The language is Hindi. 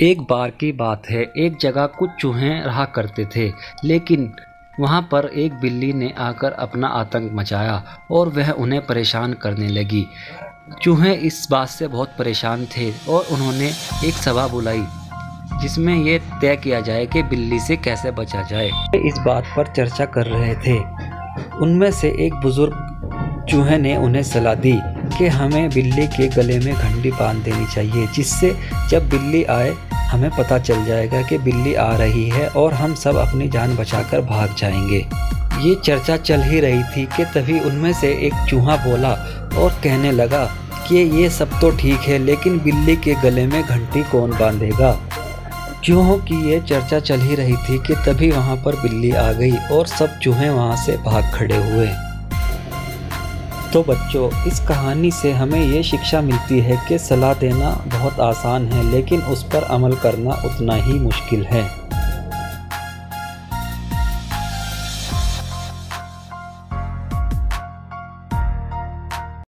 एक बार की बात है, एक जगह कुछ चूहे रहा करते थे, लेकिन वहाँ पर एक बिल्ली ने आकर अपना आतंक मचाया और वह उन्हें परेशान करने लगी। चूहे इस बात से बहुत परेशान थे और उन्होंने एक सभा बुलाई, जिसमें ये तय किया जाए कि बिल्ली से कैसे बचा जाए। इस बात पर चर्चा कर रहे थे। उनमें से एक बुज़ुर्ग चूहे ने उन्हें सलाह दी। कि हमें बिल्ली के गले में घंटी बाँध देनी चाहिए, जिससे जब बिल्ली आए, हमें पता चल जाएगा कि बिल्ली आ रही है और हम सब अपनी जान बचाकर भाग जाएँगे। ये चर्चा चल ही रही थी कि तभी उनमें से एक चूहा बोला और कहने लगा कि ये सब तो ठीक है, लेकिन बिल्ली के गले में घंटी कौन बांधेगा? चूहों की ये चर्चा चल ही रही थी कि तभी वहाँ पर बिल्ली आ गई और सब चूहे वहाँ से भाग खड़े हुए। तो बच्चों, इस कहानी से हमें ये शिक्षा मिलती है कि सलाह देना बहुत आसान है, लेकिन उस पर अमल करना उतना ही मुश्किल है।